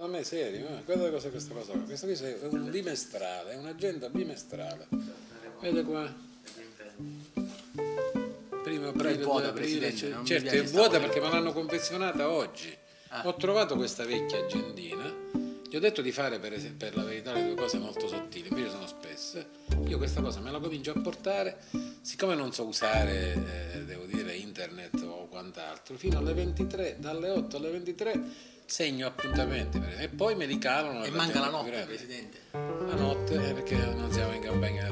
A me serio, eh? guarda cosa è questa cosa. Questo qui è un bimestrale, è un'agenda bimestrale. Vede qua? Primo aprile, vuota, 2 aprile, certo è vuota perché me l'hanno confezionata oggi. Ah. Ho trovato questa vecchia agendina, gli ho detto di fare per, per la verità le due cose molto sottili, invece sono spesse. Io questa cosa me la comincio a portare, siccome non so usare, eh, devo dire, internet o quant'altro, fino alle 23, dalle 8 alle 23 segno appuntamenti e poi me li calano. E manca la notte. Presidente. La notte, eh, perché non siamo in campagna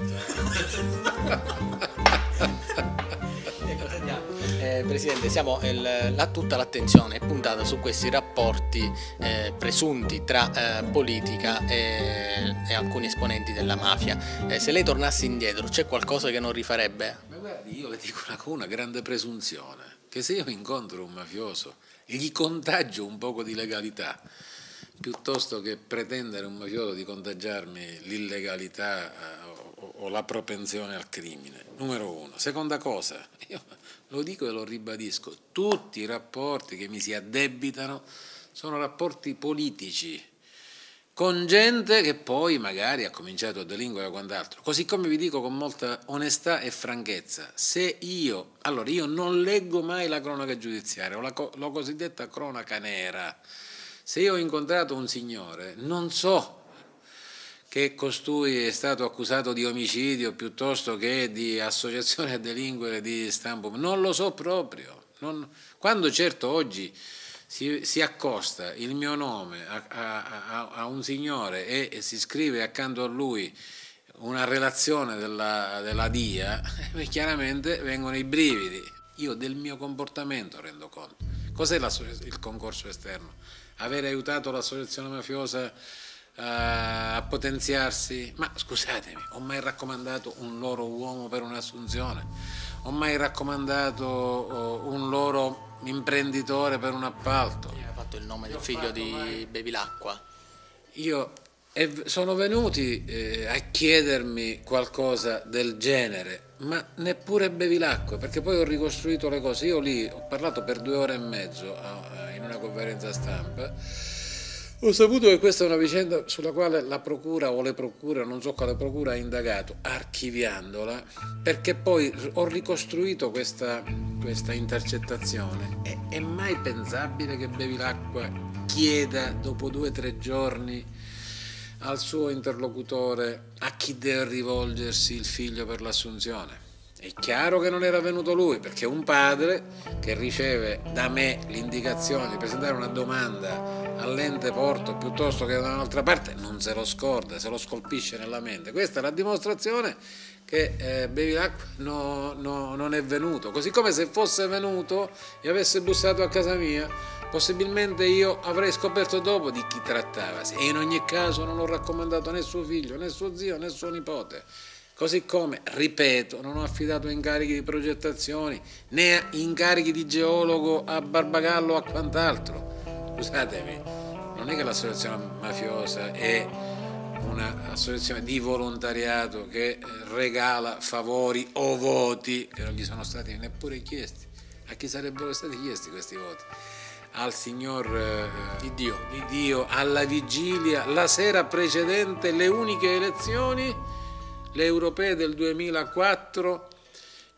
E cosa andiamo? Eh, Presidente, siamo il- la- tutta l'attenzione è puntata su questi rapporti eh, presunti tra eh, politica e, e alcuni esponenti della mafia. Eh, se lei tornasse indietro, c'è qualcosa che non rifarebbe? Ma guardi, io le dico una, una grande presunzione, che se io incontro un mafioso, gli contagio un poco di legalità, piuttosto che pretendere un mafioso di contagiarmi l'illegalità eh, o, la propensione al crimine. Numero uno. Seconda cosa, io lo dico e lo ribadisco, tutti i rapporti che mi si addebitano sono rapporti politici con gente che poi magari ha cominciato a delinquere o quant'altro. Così come vi dico con molta onestà e franchezza, se io, allora io non leggo mai la cronaca giudiziaria o la, la cosiddetta cronaca nera, se io ho incontrato un signore non so che costui è stato accusato di omicidio piuttosto che di associazione a delinquere di stampo, non lo so proprio. Non- quando certo oggi si, si accosta il mio nome a, a- a- un signore e, e si scrive accanto a lui una relazione della, della DIA, chiaramente vengono i brividi. Io del mio comportamento rendo conto. Cos'è il concorso esterno? Avere aiutato l'associazione mafiosa eh, a potenziarsi? Ma scusatemi, ho mai raccomandato un loro uomo per un'assunzione? Ho mai raccomandato oh, un loro imprenditore per un appalto? Ha fatto il nome del figlio di Bevilacqua. Io sono venuti eh, a chiedermi qualcosa del genere, ma neppure Bevilacqua, perché poi ho ricostruito le cose. Io lì ho parlato per due ore e mezzo a- a- in una conferenza stampa. Ho saputo che questa è una vicenda sulla quale la procura o le procure, non so quale procura, ha indagato, archiviandola, perché poi ho ricostruito questa, questa intercettazione. E- È mai pensabile che Bevilacqua chieda dopo due o tre giorni al suo interlocutore a chi deve rivolgersi il figlio per l'assunzione? È chiaro che non era venuto lui, perché un padre che riceve da me l'indicazione di presentare una domanda all'ente porto piuttosto che da un'altra parte non se lo scorda, se lo scolpisce nella mente. Questa è la dimostrazione che eh, Bevilacqua no- no- non è venuto. Così come se fosse venuto e avesse bussato a casa mia, possibilmente io avrei scoperto dopo di chi trattavasi. E in ogni caso non ho raccomandato né suo figlio, né suo zio, né suo nipote. Così come, ripeto, non ho affidato incarichi di progettazioni né incarichi di geologo a Barbagallo o a quant'altro. Scusatemi, non è che l'associazione mafiosa è un'associazione di volontariato che regala favori o voti che non gli sono stati neppure chiesti. A chi sarebbero stati chiesti questi voti? Al signor eh, Di Dio. di Dio alla vigilia, la sera precedente le uniche elezioni, le europee del 2004,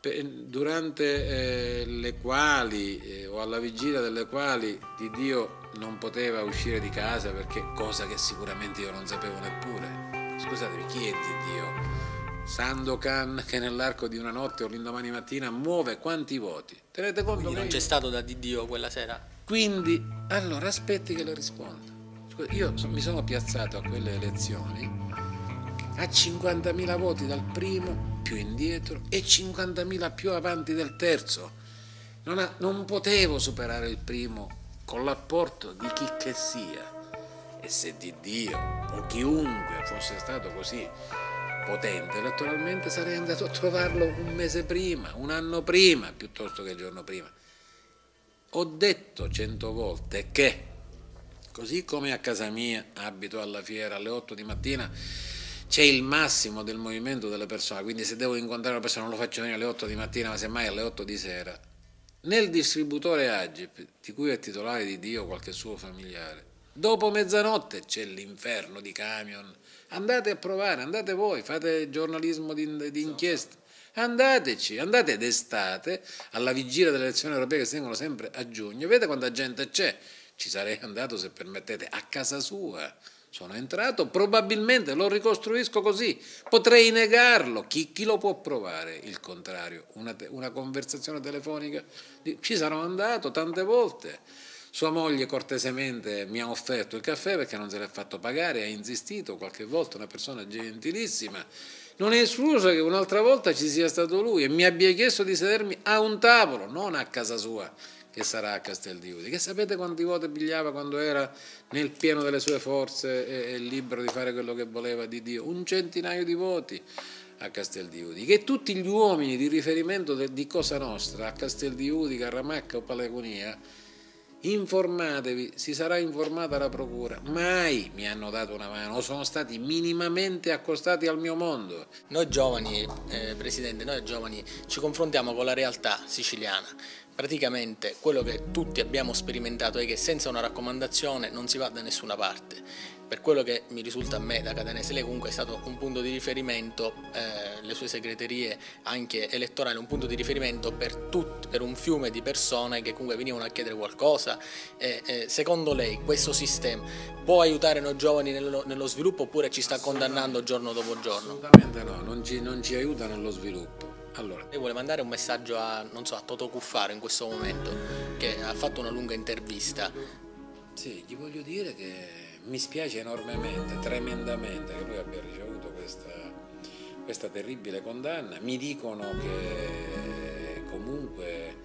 pe- durante eh, le quali eh, o alla vigilia delle quali di Dio non poteva uscire di casa perché cosa che sicuramente io non sapevo neppure. Scusatemi, chi è di Dio? Sandokan che nell'arco di una notte o l'indomani mattina muove quanti voti? Tenete conto Quindi che non io- c'è stato da Di Dio quella sera? quindi, allora aspetti che le risponda. Io mi sono piazzato a quelle elezioni a 50.000 voti dal primo più indietro e 50.000 più avanti del terzo. Non, ha- non potevo superare il primo con l'apporto di chi che sia. E se di Dio o chiunque fosse stato così potente elettoralmente sarei andato a trovarlo un mese prima, un anno prima, piuttosto che il giorno prima. Ho detto cento volte che, così come a casa mia, abito alla fiera alle 8 di mattina, c'è il massimo del movimento delle persone, quindi se devo incontrare una persona non lo faccio venire alle 8 di mattina, ma semmai alle 8 di sera. Nel distributore Agip, di cui è titolare di Dio qualche suo familiare, Dopo mezzanotte c'è l'inferno di camion. Andate a provare, andate voi, fate giornalismo di, di inchiesta. Andateci, andate d'estate alla vigilia delle elezioni europee che si tengono sempre a giugno, vedete quanta gente c'è. Ci sarei andato, se permettete, a casa sua. Sono entrato, probabilmente lo ricostruisco così. Potrei negarlo. Chi, chi lo può provare? Il contrario. Una, una conversazione telefonica. Ci sarò andato tante volte. Sua moglie cortesemente mi ha offerto il caffè perché non se l'ha fatto pagare, ha insistito qualche volta, una persona gentilissima. Non è escluso che un'altra volta ci sia stato lui e mi abbia chiesto di sedermi a un tavolo, non a casa sua, che sarà a Castel di Udi. Che sapete quanti voti pigliava quando era nel pieno delle sue forze e, e libero di fare quello che voleva di Dio? Un centinaio di voti a Castel di Udi, che tutti gli uomini di riferimento di Cosa Nostra a Castel di Udi, Carramacca o Palegonia informatevi, si sarà informata la procura. Mai mi hanno dato una mano o sono stati minimamente accostati al mio mondo. Noi giovani, eh, Presidente, noi giovani ci confrontiamo con la realtà siciliana. Praticamente quello che tutti abbiamo sperimentato è che senza una raccomandazione non si va da nessuna parte per quello che mi risulta a me da Catanese, lei comunque è stato un punto di riferimento, eh, le sue segreterie anche elettorali, un punto di riferimento per, tutti, per un fiume di persone che comunque venivano a chiedere qualcosa. Eh, eh, secondo lei questo sistema può aiutare noi giovani nello, nello, sviluppo oppure ci sta condannando giorno dopo giorno? Assolutamente no, non ci, non ci aiuta nello sviluppo. Allora. Lei vuole mandare un messaggio a, so, a Toto Cuffaro in questo momento, che ha fatto una lunga intervista. Sì, gli voglio dire che mi spiace enormemente, tremendamente che lui abbia ricevuto questa, questa terribile condanna. Mi dicono che comunque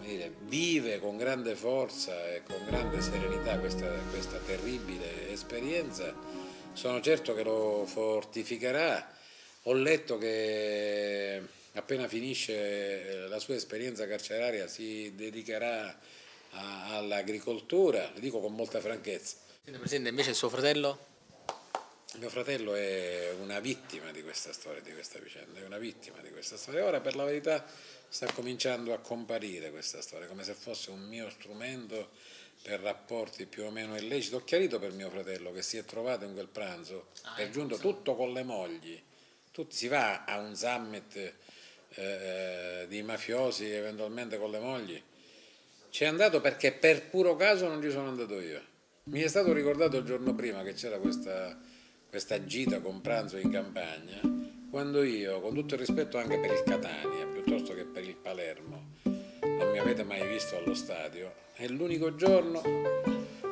dire, vive con grande forza e con grande serenità questa, questa terribile esperienza. Sono certo che lo fortificherà. Ho letto che appena finisce la sua esperienza carceraria si dedicherà all'agricoltura, lo dico con molta franchezza Presidente, invece suo fratello? Mio fratello è una vittima di questa storia, di questa vicenda, è una vittima di questa storia. Ora per la verità sta cominciando a comparire questa storia, come se fosse un mio strumento per rapporti più o meno illeciti. Ho chiarito per mio fratello che si è trovato in quel pranzo, ah, per giunto tutto con le mogli, tutti, si va a un summit eh, eh, di mafiosi eventualmente con le mogli. Ci è andato perché per puro caso non ci sono andato io mi è stato ricordato il giorno prima che c'era questa, questa gita con pranzo in campagna, quando io, con tutto il rispetto anche per il Catania, piuttosto che per il Palermo, non mi avete mai visto allo stadio, è l'unico giorno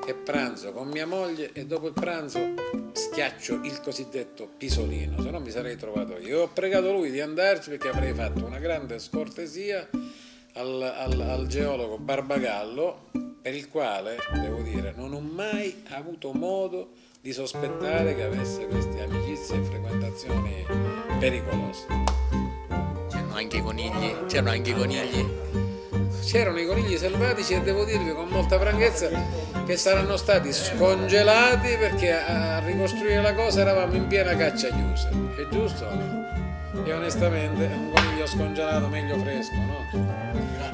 che pranzo con mia moglie e dopo il pranzo schiaccio il cosiddetto pisolino, se no mi sarei trovato io. Ho pregato lui di andarci perché avrei fatto una grande scortesia al, al, al geologo Barbagallo per il quale, devo dire, non ho mai avuto modo di sospettare che avesse queste amicizie e frequentazioni pericolose. C'erano anche i conigli? C'erano anche i conigli? C'erano i conigli selvatici e devo dirvi con molta franchezza che saranno stati scongelati perché a ricostruire la cosa eravamo in piena caccia chiusa. È giusto? E onestamente un coniglio scongelato meglio fresco, no?